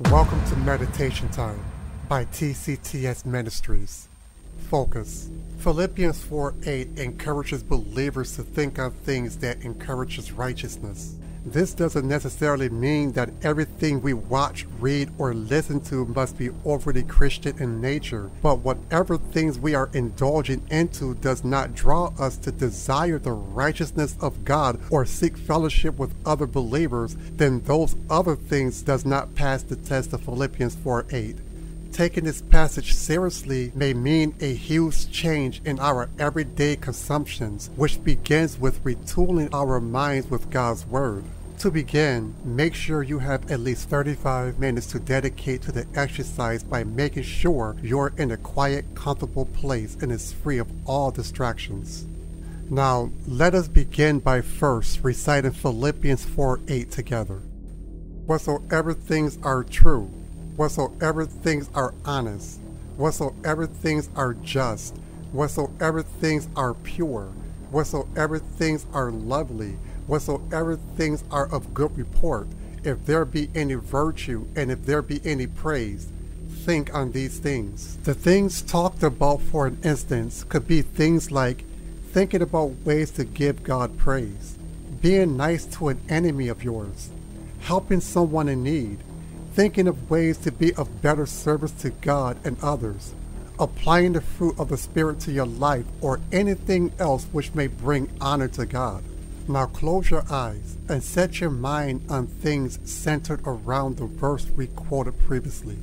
Welcome to Meditation Time by TCTS Ministries. Focus. Philippians 4 8 encourages believers to think on things that encourages righteousness. This doesn't necessarily mean that everything we watch, read, or listen to must be overly Christian in nature, but whatever things we are indulging into does not draw us to desire the righteousness of God or seek fellowship with other believers, then those other things does not pass the test of Philippians 4 8 taking this passage seriously may mean a huge change in our everyday consumptions, which begins with retooling our minds with God's Word. To begin, make sure you have at least 35 minutes to dedicate to the exercise by making sure you're in a quiet, comfortable place and is free of all distractions. Now, let us begin by first reciting Philippians 4 8 together. Whatsoever things are true, whatsoever things are honest, whatsoever things are just, whatsoever things are pure, whatsoever things are lovely, whatsoever things are of good report, if there be any virtue and if there be any praise, think on these things. The things talked about, for an instance, could be things like thinking about ways to give God praise, being nice to an enemy of yours, helping someone in need, thinking of ways to be of better service to God and others, applying the fruit of the Spirit to your life, or anything else which may bring honor to God. Now close your eyes and set your mind on things centered around the verse we quoted previously.